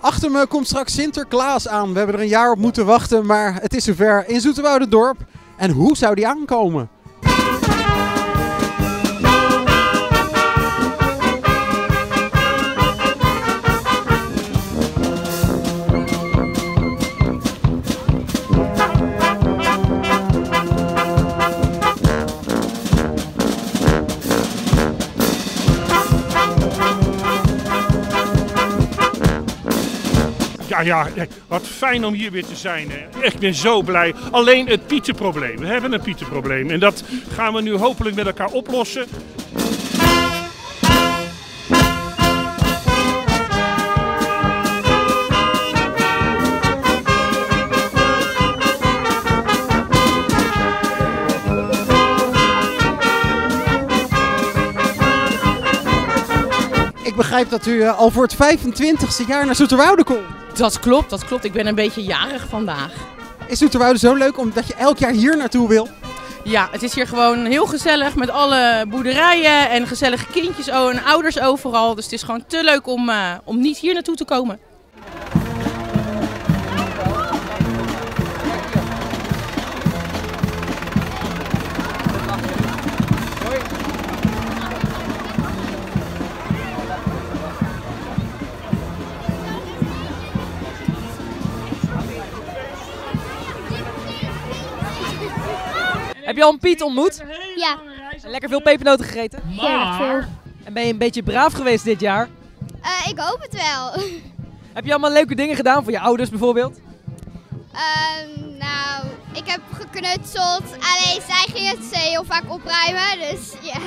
Achter me komt straks Sinterklaas aan. We hebben er een jaar op moeten wachten, maar het is zover in dorp. En hoe zou die aankomen? Ja, wat fijn om hier weer te zijn. Ik ben zo blij. Alleen het pietenprobleem. We hebben een pietenprobleem. En dat gaan we nu hopelijk met elkaar oplossen. Ik begrijp dat u eh, al voor het 25ste jaar naar Zoeterwoude komt. Dat klopt, dat klopt. Ik ben een beetje jarig vandaag. Is Zoeterwoude zo leuk omdat je elk jaar hier naartoe wil? Ja, het is hier gewoon heel gezellig met alle boerderijen en gezellige kindjes en ouders overal. Dus het is gewoon te leuk om, uh, om niet hier naartoe te komen. Je al een Piet ontmoet? Ja. En lekker veel pepernoten gegeten? Ja, veel. En ben je een beetje braaf geweest dit jaar? Uh, ik hoop het wel. Heb je allemaal leuke dingen gedaan voor je ouders bijvoorbeeld? Uh, nou, ik heb geknutseld. Alleen zij ging het heel vaak opruimen, dus ja.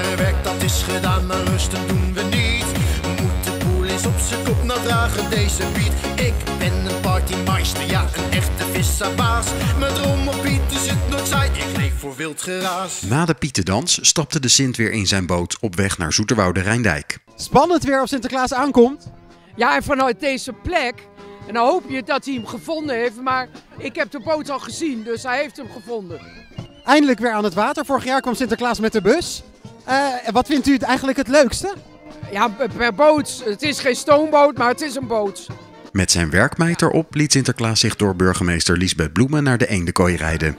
Zware werk dat is gedaan, maar rusten doen we niet. Moet de boel eens op zijn kop naar dragen deze Piet. Ik ben een partymeister, ja een echte visserbaas. Met rommelpiet is het Noordzij, ik leef voor wild geraas. Na de Pietendans stapte de Sint weer in zijn boot op weg naar Zoeterwoude Rijndijk. Spannend weer of Sinterklaas aankomt. Ja, en vanuit deze plek en dan hoop je dat hij hem gevonden heeft. Maar ik heb de boot al gezien, dus hij heeft hem gevonden. Eindelijk weer aan het water. Vorig jaar kwam Sinterklaas met de bus. Uh, wat vindt u het eigenlijk het leukste? Ja, per boot. Het is geen stoomboot, maar het is een boot. Met zijn werkmeid erop liet Sinterklaas zich door burgemeester Lisbeth Bloemen naar de Eendekooi rijden.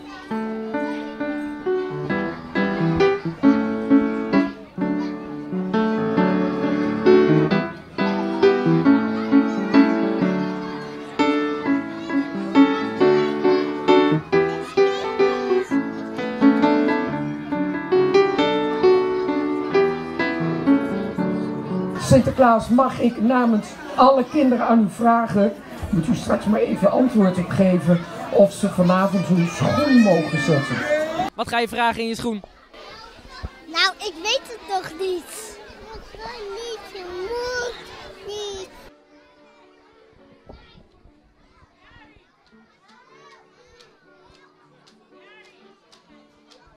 Sinterklaas, mag ik namens alle kinderen aan u vragen, moet u straks maar even antwoord op geven of ze vanavond hun schoen mogen zetten. Wat ga je vragen in je schoen? Nou, ik weet het nog niet. Ik weet niet, je moet niet.